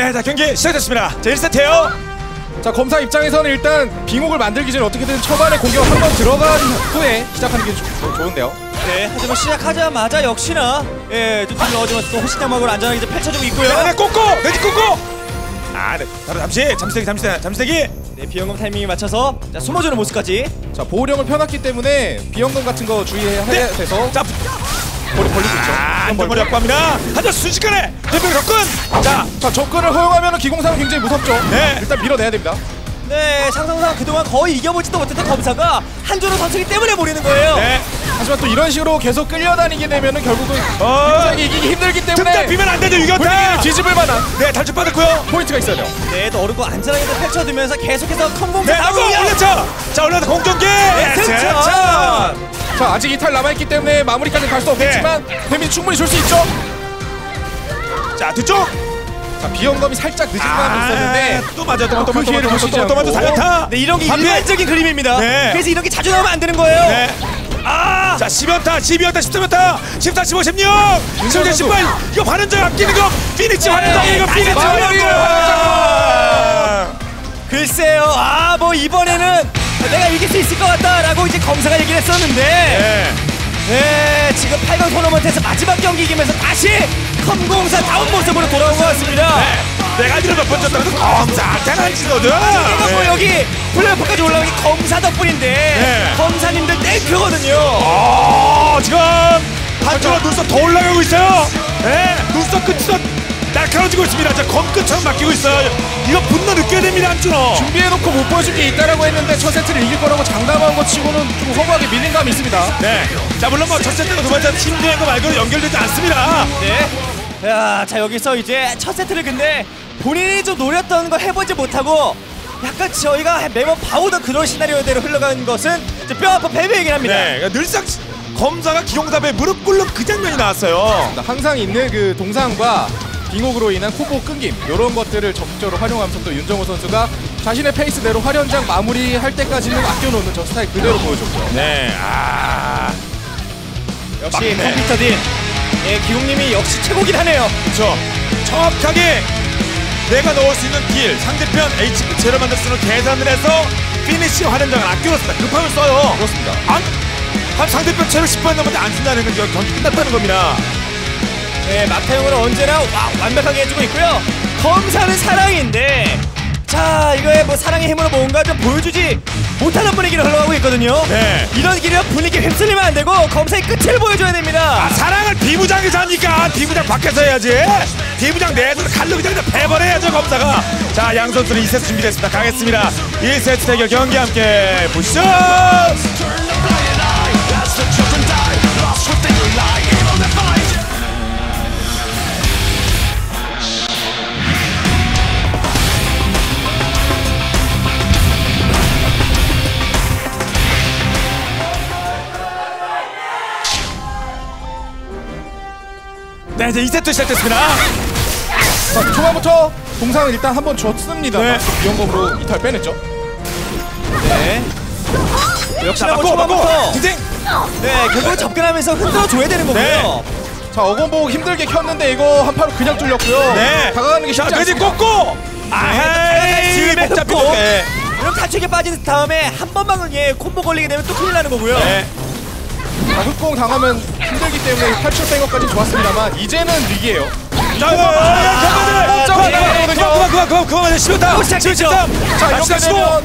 네, 자 경기 시작됐습니다. 자 1세트예요. 자 검사 입장에서는 일단 빙옥을 만들기 전에 어떻게든 초반에 공격 한 번 들어간 후에 시작하는 게 조- 좋은데요. 네, 하지만 시작하자마자 역시나 예, 좀 넣어주면서 또 호신장막으로 안전하게 이제 펼쳐주고 있고요. 네, 네, 꼬꼬, 내지 꼬꼬. 아, 네, 바로 잠시, 잠시 대기, 잠시 대기, 잠시 대기. 네, 비영검 타이밍에 맞춰서 자, 숨어주는 모습까지. 자 보호령을 펴놨기 때문에 비연금 같은 거 주의해야 네. 돼서 자, 벌, 벌리고 있죠. 아, 벌고. 확보합니다. 하지만 순식간에 대표 접근. 자, 자 접근을 허용하면 기공사는 굉장히 무섭죠. 네. 일단 밀어내야 됩니다. 네, 상상상 그동안 거의 이겨보지도 못했던 검사가 한조로 선수기 때문에 모르는 거예요. 네. 하지만 또 이런 식으로 계속 끌려다니게 되면은 결국은 어, 기공사에게 이기기 힘들기 때문에 득점 비면 안 되죠, 유격타. 뒤집을 만한 네, 탈출 받았고요. 포인트가 있어야 돼요. 네, 또 어르고 안전하게 또 펼쳐두면서 계속해서 컴공사 네, 하고. 올렸죠. 자, 올라서 공정기. 네, 승천! 자, 자 아직 이탈 남아있기 때문에 마무리까지 갈 수 없겠지만 데미지 충분히 줄 수 있죠. 자, 뒤쪽. 자 비연검이 살짝 늦은 감이 있었는데 또 맞아, 또 맞아, 또그 기회를 또 맞아, 않고. 살렸다. 네, 이런 게. 일반적인 그림입니다. 네. 그래서 이런 게 자주 나오면 안 되는 거예요. 네. 아! 자 12연타 12연타 13연타 14 15 16 17 18 이거 반은정 아끼는 거 피니치 반은정 이거 피니치 마무리! 반은정 글쎄요. 아, 뭐 이번에는 내가 이길 수 있을 것 같다라고 이제 검사가 얘기를 했었는데 네. 네, 지금 8강 토너먼트에서 마지막 경기 이기면서 다시 컴공사 다운 모습으로 돌아온 것 같습니다. 내가 이를 몇번 졌다고 검사 장난치거든 이거 뭐 여기 플레이오프까지 올라온 게 검사 덕분인데 네. 검사님들 땡큐거든요. 어 지금 한쪽으로 눈썹 더 올라가고 있어요 네 눈썹 끝에서 날카로워지고 있습니다 자 검끝처럼 바뀌고 있어요 이거 분노 느껴야 됩니다 한준호 준비해놓고 못 보여줄 게 있다라고 했는데 첫 세트를 이길 거라고 장담한 것 치고는 좀 허무하게 밀린 감이 있습니다. 네자 물론 뭐 첫 세트가 두 번째 팀대회 거 말고는 연결되지 않습니다 네. 야, 자 여기서 이제 첫 세트를 근데 본인이 좀 노렸던 걸 해보지 못하고 약간 저희가 매번 봐오던 그런 시나리오대로 흘러간 것은 이제 뼈 아파 패배이긴 합니다. 네 그러니까 늘상 검사가 기용답에 무릎 꿇는 그 장면이 나왔어요 항상 있는 그 동상과 빙옥으로 인한 콤보 끊김 이런 것들을 적극적으로 활용하면서 또 윤정호 선수가 자신의 페이스대로 화련장 마무리할 때까지는 아껴놓는 저 스타일 그대로 보여줬죠. 네, 아, 역시 맞네. 컴퓨터 deal. 예, 기웅님이 역시 최고긴 하네요. 그렇죠. 정확하게 내가 넣을 수 있는 deal, 상대편 HP 제로 만들 수 있는 계산을 해서 피니시 화련장을 아껴놨습니다. 급하면 써요. 그렇습니다. 안, 한 상대편 체력 10번 넘었는데 안 쓴다는 건 경- 경기 끝났다는 겁니다. 네, 마태형은 언제나 와, 완벽하게 해주고 있고요. 검사는 사랑인데, 자, 이거에 뭐 사랑의 힘으로 뭔가 좀 보여주지 못하는 분위기로 흘러가고 있거든요. 네. 이런 길이면 분위기 휩쓸리면 안 되고, 검사의 끝을 보여줘야 됩니다. 아, 사랑을 비부장에서 하니까 비부장 밖에서 해야지. 비부장 내에서 칼로 그냥 다 배버려야죠, 검사가. 자, 양 선수는 2세트 준비됐습니다. 가겠습니다. 1세트 대결 경기 함께 보시죠. 이제 2세트 시작됐습니다. 자, 초반부터 동상을 일단 한번 줬습니다. 네. 비연검으로 이탈 빼냈죠. 네. 역시나 뭐 맞고, 맞고. 초반부터, 딩딩. 네, 결국 접근하면서 흔들어줘야 되는 거고요. 네. 자 어건복 힘들게 켰는데 이거 한 팔로 그냥 뚫렸고요. 네. 다가가는 게 자, 쉽지 않습니다. 꽂고. 아헤이, 잡히고. 흠뻑. 네. 이런 탈출에 빠진 다음에 한 번만 예, 콤보 걸리게 되면 또 큰일 나는 거고요. 네. 자, 흑공 당하면 힘들기 때문에 탈출 뺀 것까지 좋았습니다만 이제는 위기예요. 그만, 그만. 그만, 그만, 그만, 그만, 15타. 또 시작됐죠. 13. 자 아, 이렇게 15. 되면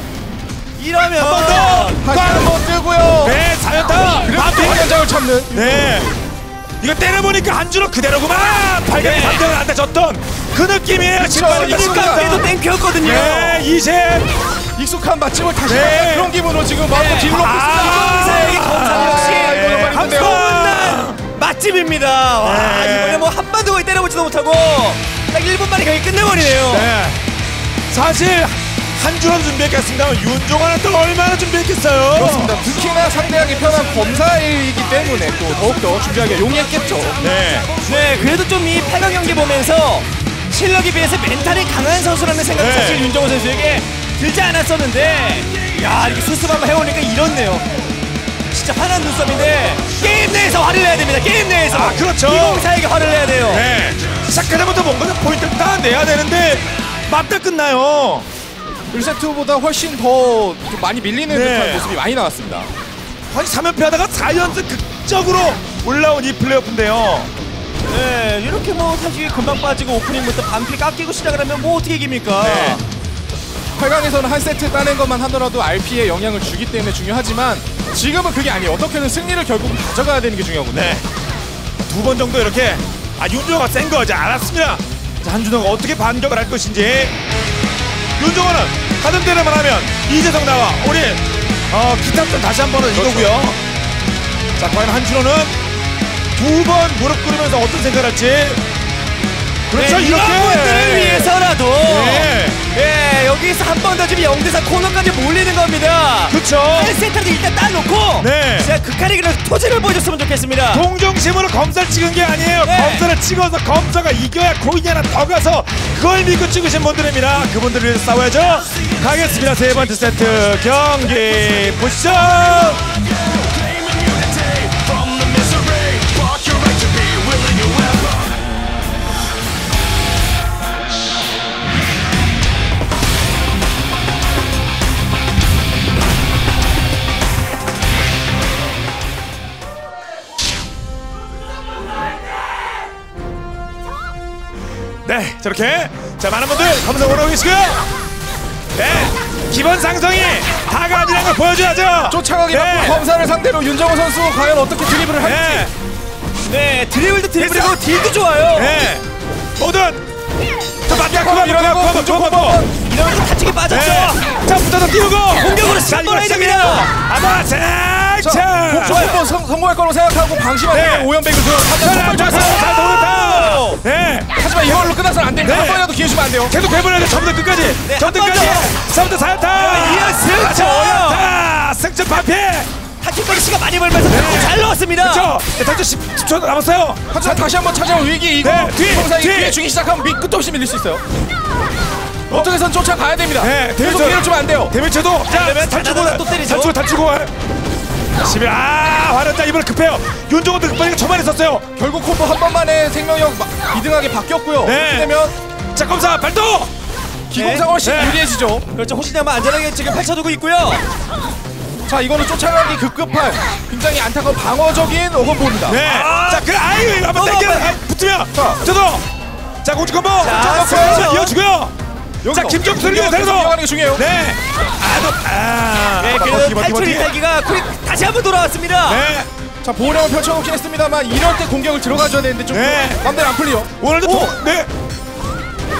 이러면 한번 더. 다시 한번 뜨고요. 네, 4연타. 그래서 반피. 발연장을 참는. 네. 이거 때려보니까 한 줄은 그대로구만. 발견이 네. 3등을 안 다쳤던 그 느낌이에요. 지금. 그때도 땡큐였거든요. 네, 20. 익숙한 맛집을 다시 네. 그런 기분으로 지금 마음껏 딜로 놓고 있습니다. 검사에게 검사 역시 아, 이거 네, 말인데요. 한 맛집입니다. 와, 네. 이번에 뭐 한 번도 거의 때려보지도 못하고 딱 1분 만에 경기 끝내버리네요. 네. 사실 한 줄은 준비했겠습니다. 윤종환은 또 얼마나 준비했겠어요. 그렇습니다. 특히나 상대하기 편한 검사이기 때문에 또 더욱더 준비하기가 용이했겠죠. 네. 네, 그래도 좀 이 8강 경기 보면서 실력에 비해서 멘탈이 강한 선수라는 생각이 네. 사실 윤정호 선수에게 들지 않았었는데 야 이렇게 수습 한번 해오니까 이렇네요. 진짜 화난 눈썹인데 게임 내에서 화를 내야 됩니다. 게임 내에서 아, 그렇죠. 이공사에게 화를 내야 돼요. 네. 시작하자마자 뭔가 좀 포인트를 다 내야 되는데 맞다 끝나요. 1세트보다 훨씬 더좀 많이 밀리는 네. 듯한 모습이 많이 나왔습니다. 거의 3연패 하다가 4연승 극적으로 올라온 이 플레이오프인데요. 네, 이렇게 뭐 사실 금방 빠지고 오프닝부터 반피 깎이고 시작을 하면 뭐 어떻게 이깁니까? 네. 8강에서는 한 세트 따낸 것만 하더라도 RP에 영향을 주기 때문에 중요하지만 지금은 그게 아니에요. 어떻게든 승리를 결국 가져가야 되는 게 중요하거든요. 네. 두 번 정도 이렇게 아 윤정호가 센 거지 알았습니다. 자, 한준호가 어떻게 반격을 할 것인지 윤정호는 하던 대로만 하면 이재성 나와 우리 어, 기탑전 다시 한 번은 이거고요. 자 과연 한준호는 두 번 무릎 꿇으면서 어떤 생각을 할지 그렇죠 네, 이렇게 이런 분들을 위해서라도 네. 예, 여기서 한 번 더 지금 0대4 코너까지 몰리는 겁니다. 그렇죠. 한 세트를 일단 따놓고 네. 진짜 극한의 그런 토지를 보여줬으면 좋겠습니다. 동정심으로 검사를 찍은 게 아니에요. 네. 검사를 찍어서 검사가 이겨야 코인이 하나 더 가서 그걸 믿고 찍으신 분들입니다. 그분들을 위해서 싸워야죠. 가겠습니다. 세 번째 세트 경기 보시죠. 네, 저렇게 자 많은 분들 검사 계시고요. 네, 기본 상성이 다가 아니라는 걸 보여줘야죠. 쫓아가기 네. 바쁜 검사를 상대로 윤정호 선수 과연 어떻게 드리블을 할지 네, 네, 드리블도 드리블이고. 딜도 좋아요. 네, 모든 저 맞다 콤보 그만 밀어내고 그만 공중 그만 콤보 그만 이러면 다치기 빠졌죠. 네. 자 붙어서 띄우고 공격으로 자, 한번 이거 됩니다. 아마 자, 자, 콤보 성- 성공할 거로 생각하고 방심하는 네. 오연백을 들어 자, 판 안 됩니다. 네. 한 번이라도 기회 주면 안 돼요. 계속 해보려야 돼. 처음부터 끝까지. 네, 처음부터 끝까지. 처음부터 사연타. 이어승! 오연타. 승점 반피. 타키까지 시간 많이 벌면서 결국 잘 넣었습니다. 그렇죠. 네, 단 10, 10 초 남았어요. 하지만 다시 한번 찾아온 위기 이거 네, 뒤, 뒤. 기회 주기 시작하면 밑 끝도 없이 밀릴 수 있어요. 어떻게든 쫓아가야 됩니다. 네, 계속 기회를 주면 안 돼요. 데미지도 자, 탈출고 자다가 또 때리죠. 탈출고 탈출고. 11. 아, 화났다. 이번에 급해요. 윤종호도 급하니까 초반에 썼어요. 결국 콤보 한 번만에 생명력 마- 비등하게 바뀌었고요. 네. 이렇게 되면 자, 검사 발도. 기공사가 훨씬 네. 유리해지죠. 그렇죠. 호시나마 안전하게 지금 펼쳐두고 있고요. 자, 이거는 쫓아가기 급급한 굉장히 안타까운 방어적인 오건보입니다. 네. 자, 그래 아이고 이거 한번. 어, 아, 붙으면. 붙어도. 자, 공주 컴보. 자, 자. 이어주고요. 자, 위해서. 이어가는 게 중요해요. 네. 아, 너, 아. 네, 그래도 탈출 쿨이 다시 한번 돌아왔습니다. 네. 자, 보호령을 펼쳐놓긴 했습니다만 이럴 때 공격을 들어가줘야 되는데 좀 네. 맘대로 안 풀려. 오늘도 오! 또, 네.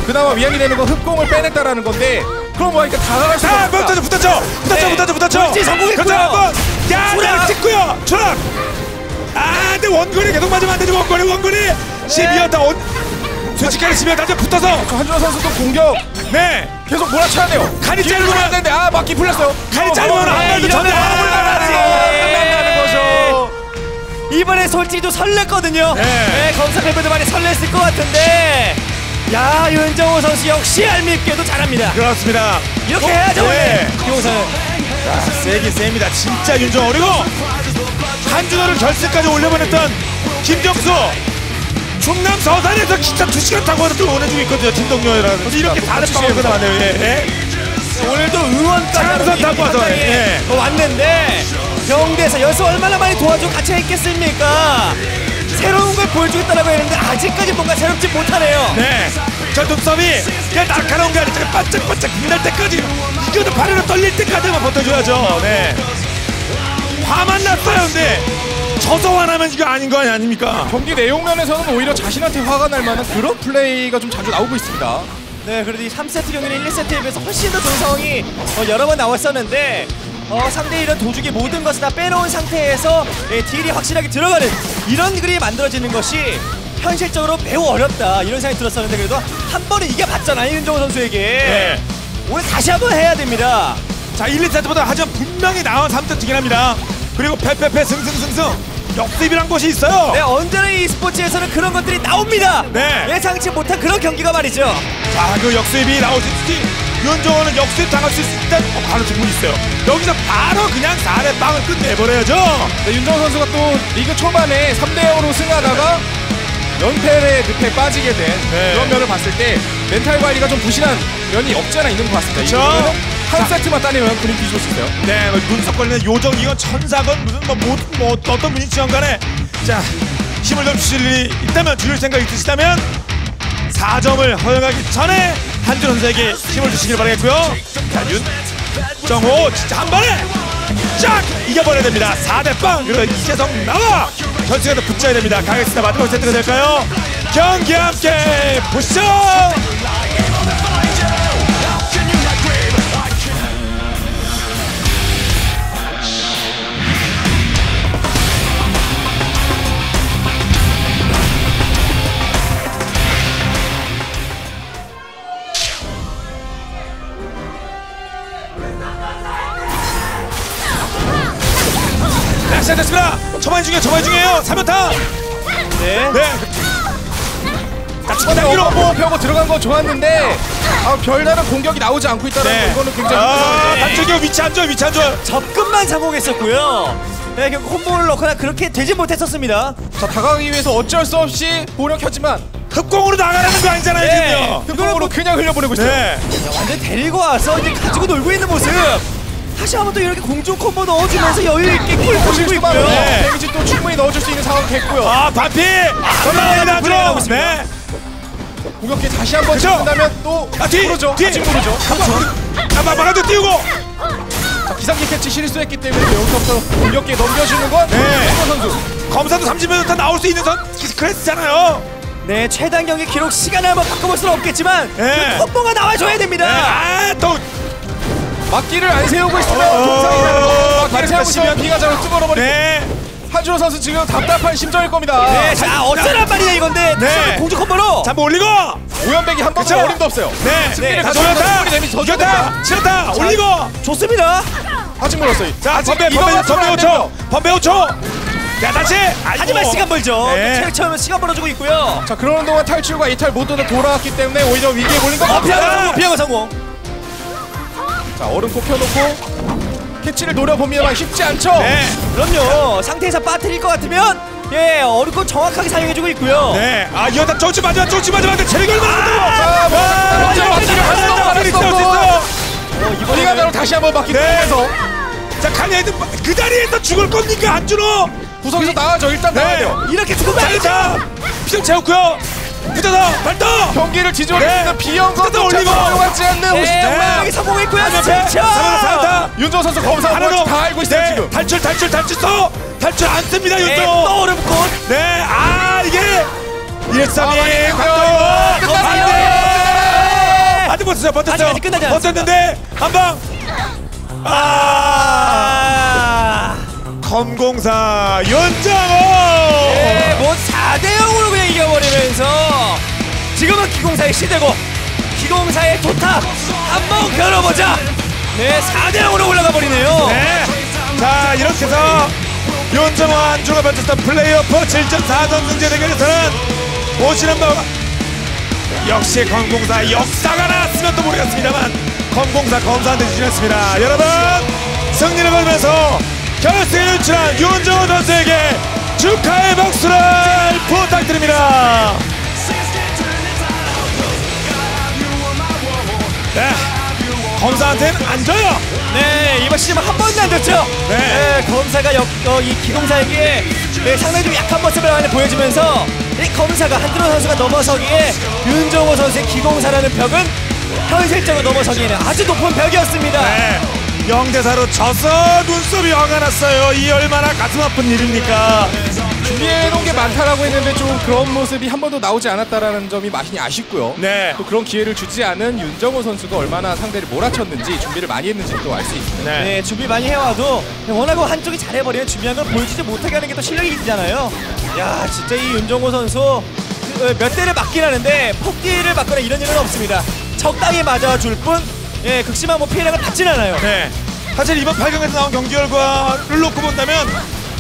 그나마 위안이 되는 건 흡공을 빼냈다라는 건데 그럼 뭐하니까 다가갈 수가 자, 없다. 붙어줘, 붙어줘, 붙어줘, 네. 붙어줘, 붙어줘. 돌진 성공했고요. 그렇죠, 한번. 야, 추락. 나 찍고요. 추락. 아, 근데 원거리 계속 맞으면 안 되죠. 원거리, 원거리. 네. 12연타 원. 순식간에 12연타 붙어서. 한준호 선수도 공격 네. 계속 몰아쳐야 돼요. 칼이 기회를 짧으면- 줘야 되는데 아 막기 풀렸어요. 칼이 짧으면 한 네, 발도 이러면 전혀 안 끝나지. 끝난다는 거죠. 이번에 솔직히 좀 설렜거든요. 네. 네, 검사 팬분들 많이 설렜을 것 같은데. 야, 윤정호 선수 역시 얄밉게도 잘합니다. 그렇습니다. 이렇게 해야죠, 네. 기호사는. 자, 세긴 셉니다. 진짜 윤정호. 그리고 한준호를 결승까지 올려보냈던 김정수. 충남 서산에서 기차 2시간 타고 와서 또 오내주고 있거든요. 진동료라는. 이렇게 다른 방법도 나네요. 예. 오늘도 의원까지 하러 타고 와서, 현장에 예. 왔는데 병대에서 여기서 얼마나 많이 도와주고 같이 했겠습니까? 새로운 걸 보여주겠다라고 했는데 아직까지 뭔가 새롭지 못하네요. 네. 저 눈썹이 그냥 날카로운 게 아니라 반짝반짝 빛날 때까지 이겨도 발으로 떨릴 때까지만 버텨줘야죠. 네. 화만 났어요. 근데 져서 화나면 이거 아닌 거 아니, 아닙니까? 경기 내용 면에서는 오히려 자신한테 화가 날 만한 그런 플레이가 좀 자주 나오고 있습니다. 네, 그래도 이 3세트 경기는 1, 2세트에 비해서 훨씬 더 좋은 상황이 어, 여러 번 나왔었는데 어, 상대 이런 도중에 모든 것을 다 빼놓은 상태에서 예, 딜이 확실하게 들어가는 이런 그림이 만들어지는 것이 현실적으로 매우 어렵다 이런 생각이 들었었는데 그래도 한 번은 이겨봤잖아요 윤정호 선수에게 네. 오늘 다시 한 번 해야 됩니다 자, 1, 2세트보다 하지만 분명히 나온 3세트긴 합니다. 그리고 패패패 승승승승 역습이란 것이 있어요. 네 언제나 이 스포츠에서는 그런 것들이 나옵니다 네. 예상치 못한 그런 경기가 말이죠 자, 그 역습이 나올 수 있을지 윤정호는 역습 당할 수 있다는 어, 바로 질문이 있어요. 여기서 바로 그냥 4대 빵을 끝내버려야죠. 네, 윤정호 선수가 또 리그 초반에 3대 0으로 승하다가 연패의 늪에 빠지게 된 네. 그런 면을 봤을 때 멘탈 관리가 좀 부실한 면이 없지 않아 있는 것 같습니다. 이거는 한 세트만 따내면 그림 뒤집을 수 있어요. 네, 뭐 눈썹 걸리는 요정 이건 천사건 무슨 뭐, 뭐, 뭐 어떤 분이 지원 간에 자 힘을 좀 주실 일이 있다면 주실 생각 있으시다면 4점을 허용하기 전에 한준 선수에게 힘을 주시길 바라겠고요. 자, 윤 정호 진짜 한 번에 쫙 이겨버려야 됩니다. 4대 빵 그리고 이재성 나와 전체가 더 붙여야 됩니다. 가겠습니다. 마지막 세트가 될까요? 경기 함께 보시죠. 중에 초반 중이에요. 3연타. 네. 네. 자, 치고 당기로. 뭐 펴고 들어간 건 좋았는데 아, 별다른 공격이 나오지 않고 있다는 네. 거 이거는 굉장히 아, 힘들어요. 단쪽이 위치 안 좋아, 위치 안 좋아. 접근만 성공했었고요. 네, 결국 콤보를 넣거나 그렇게 되지 못했었습니다. 자 다가가기 위해서 어쩔 수 없이 보력 켰지만 흑공으로 나가라는 거 아니잖아요, 네. 지금요. 흑공으로 그냥 흘려보내고 있어요. 네. 완전 데리고 와서 이제 가지고 놀고 있는 모습. 다시 한번 또 이렇게 공중 콤보 넣어주면서 여유 있게 골 보실 보시고 수만 있고요. 네. 데미지 또 충분히 넣어줄 수 있는 상황 됐고요. 아, 반피. 전방입니다, 불안하고 좀. 있습니다. 네. 공격기 다시 한번 그쵸? 찍는다면 또 아, 뒤. 모르죠. 뒤. 아직 모르죠. 아, 막 막아도 띄우고. 자, 기상기 캐치 실수했기 때문에 여기서부터 공격기에 넘겨주는 건 네. 선수. 검사도 30명 다 나올 수 있는 선 클래스잖아요. 네, 최단 경기 기록 시간을 한번 바꿔볼 수는 없겠지만 네. 그 콤보가 나와줘야 네. 됩니다. 아, 또. 막기를 안 세우고 있으면 어, 동상이라는 거. 막기를 다리 세우고 있으면 펴시면- 비가 자로 뚫어버리고 네. 한준호 선수 지금 답답한 심정일 겁니다. 네, 자 어쩌란 말이냐 이건데 네. 네. 공중 콤보로 자, 뭐 올리고. 오연백이 한 번도? 어림도 없어요. 네. 승리를 자, 가져오면서 돌렸다. 승리 데미지 더 이겼다. 치렀다. 올리고. 좋습니다. 아직 멀었어요. 자, 같으면 번배 안 5초. 돼요. 번배 5초. 야, 다시. 하지만 시간 벌죠. 네. 체력 채우면 시간 벌어주고 있고요. 자 그러는 동안 탈출과 이탈 모두 다 돌아왔기 때문에 오히려 위기에 몰린 거 어, 피하고 아. 성공, 피하고 성공. 자 얼음코 펴놓고 캐치를 노려봅니다만 쉽지 않죠. 네. 그럼요. 상태에서 빠뜨릴 것 같으면 예 어렵고 정확하게 사용해주고 있고요. 네. 아, 이어다 쪼지 마지막, 쪼지 마지막. 체력이 얼마나. 어, 우리가 바로 다시 한번 막기 네. 통해서 자, 카니아이드 그 자리에서 죽을 겁니까? 안 주노? 구석에서 나와줘 일단 네. 나와야 돼요. 이렇게 죽으면 안 되죠. 자, 피좀 채웠고요. 붙어서 발도. 경기를 네. 수 있는 비영건 일단 올리고. 허용하지 않는 네, 호시대. 오만하게 성공했고요. 그렇죠. 윤정 선수 검사 하나 더. 다 알고 있어요 네. 지금. 탈출, 탈출, 탈출 써. 탈출 안 씁니다, 네. 또 어렵고. 네. 아, 이게 아, 132 많이 강도. 끝났어요. 아직 버텼어요, 버텼어요. 아직, 끝나지 않았습니다. 버텼는데 한 방. 아, 아. 검공사 윤정호. 네, 뭐 4대 0으로 그냥 이겨버리면서 지금은 기공사의 시대고 기공사의 도탑 한번 겨뤄보자. 네, 4대 0으로 올라가 버리네요. 네. 자 이렇게 해서 윤정호와 안주가 펼쳤던 플레이오프 7점 4점 승제 대결에서는 보시는 바와 역시 검공사 역사가 나왔으면 또 모르겠습니다만 검공사 검사한테 지냈습니다 여러분 승리를 거두면서 결승에 진출한 윤정호 선수에게 축하의 박수를 부탁드립니다 네 검사한테는 안 져요 네, 이번 시즌 한 번도 안 졌죠. 네. 네, 검사가 역, 어, 이 기공사에게 네, 상당히 좀 약한 모습을 많이 보여주면서 이 검사가 한준호 선수가 넘어서기에 윤정호 선수의 기공사라는 벽은 현실적으로 넘어서기에는 아주 높은 벽이었습니다. 네. 0대4로 져서 눈썹이 화가 났어요. 이 얼마나 가슴 아픈 일입니까? 준비해놓은 게 많다라고 했는데 좀 그런 모습이 한 번도 나오지 않았다라는 점이 많이 아쉽고요. 네. 또 그런 기회를 주지 않은 윤정호 선수가 얼마나 상대를 몰아쳤는지 준비를 많이 했는지 또 알 수 있습니다. 네. 네, 준비 많이 해와도 워낙 한쪽이 잘해버리면 준비한 걸 보여주지 못하게 하는 게 또 실력이잖아요. 야, 진짜 이 윤정호 선수 그, 어, 몇 대를 맞긴 하는데 폭기를 맞거나 이런 일은 없습니다. 적당히 맞아줄 뿐, 예, 극심한 뭐 피해량을 받진 않아요. 네. 사실 이번 8강에서 나온 경기 결과를 놓고 본다면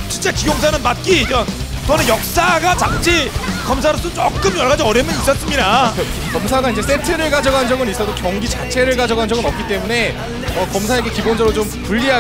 진짜 기용사는 맞기 이전 또는 역사가 작지 검사로서 조금 여러 가지 어려움이 있었습니다. 검사가 이제 세트를 가져간 적은 있어도 경기 자체를 가져간 적은 없기 때문에 어, 검사에게 기본적으로 좀 불리하게